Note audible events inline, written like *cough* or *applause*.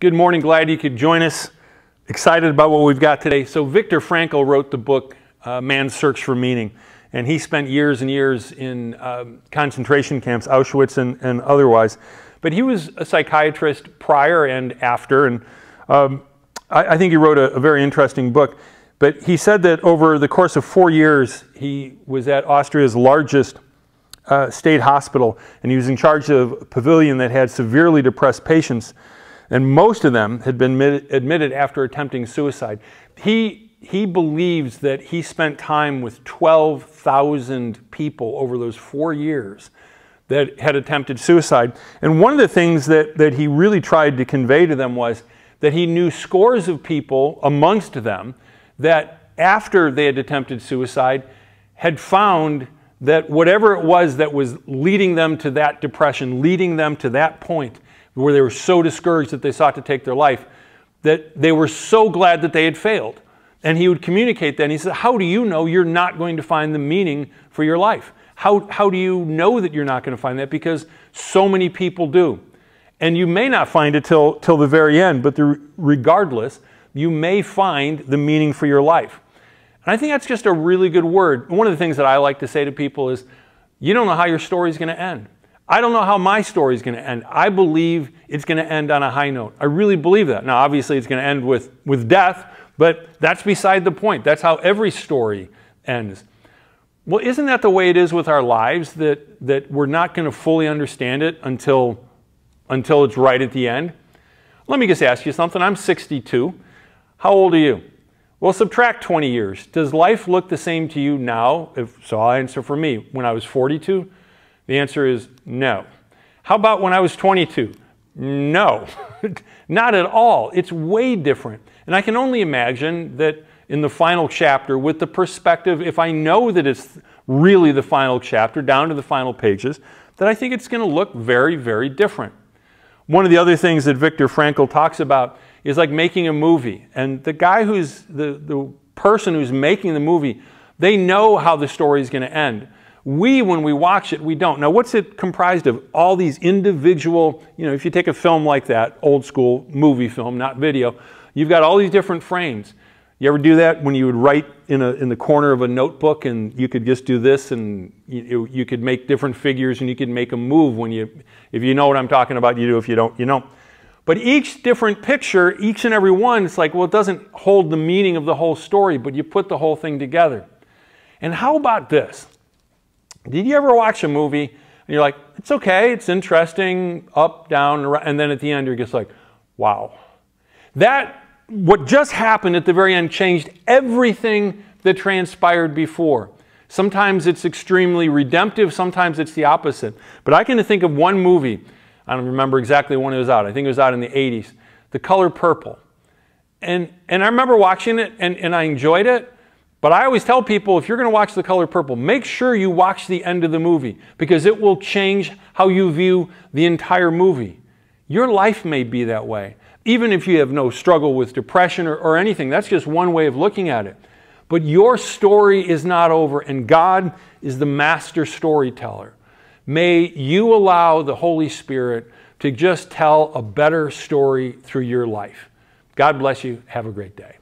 Good morning. Glad you could join us. Excited about what we've got today. So, Viktor Frankl wrote the book uh, Man's Search for Meaning, and he spent years and years in um, concentration camps, Auschwitz and, and, otherwise. But he was a psychiatrist prior and after, and um, I, I, think he wrote a, a very interesting book. But he said that over the course of four years, he was at Austria's largest uh, state hospital, and he was in charge of a pavilion that had severely depressed patients and most of them had been admitted after attempting suicide. He, he believes that he spent time with 12,000 people over those four years that had attempted suicide. And one of the things that, that he really tried to convey to them was that he knew scores of people amongst them that after they had attempted suicide had found that whatever it was that was leading them to that depression, leading them to that point, where they were so discouraged that they sought to take their life, that they were so glad that they had failed. And he would communicate that. And he said, How do you know you're not going to find the meaning for your life? How, how do you know that you're not going to find that? Because so many people do. And you may not find it till, till the very end, but the, regardless, you may find the meaning for your life. And I think that's just a really good word. One of the things that I like to say to people is, you don't know how your story is going to end. I don't know how my story is going to end. I believe it's going to end on a high note. I really believe that. Now, obviously, it's going to end with, with death, but that's beside the point. That's how every story ends. Well, isn't that the way it is with our lives that, that we're not going to fully understand it until, until it's right at the end? Let me just ask you something. I'm 62. How old are you? Well, subtract 20 years. Does life look the same to you now? If, so I'll answer for me. When I was 42, the answer is no. How about when I was 22? No, *laughs* not at all. It's way different. And I can only imagine that in the final chapter, with the perspective, if I know that it's really the final chapter, down to the final pages, that I think it's going to look very, very different. One of the other things that Viktor Frankl talks about is like making a movie. And the guy who's the, the person who's making the movie, they know how the story is going to end. We, when we watch it, we don't. Now, what's it comprised of? All these individual, you know, if you take a film like that, old school movie film, not video, you've got all these different frames. You ever do that when you would write in, a, in the corner of a notebook and you could just do this and you, you could make different figures and you could make a move when you, if you know what I'm talking about, you do. If you don't, you don't. But each different picture, each and every one, it's like, well, it doesn't hold the meaning of the whole story, but you put the whole thing together. And how about this? Did you ever watch a movie and you're like, it's okay, it's interesting, up, down, and then at the end you're just like, wow. That, what just happened at the very end changed everything that transpired before. Sometimes it's extremely redemptive, sometimes it's the opposite. But I can think of one movie, I don't remember exactly when it was out, I think it was out in the 80s, The Color Purple. And, and I remember watching it and, and I enjoyed it, but I always tell people if you're going to watch The Color Purple, make sure you watch the end of the movie because it will change how you view the entire movie. Your life may be that way. Even if you have no struggle with depression or, or anything, that's just one way of looking at it. But your story is not over, and God is the master storyteller. May you allow the Holy Spirit to just tell a better story through your life. God bless you. Have a great day.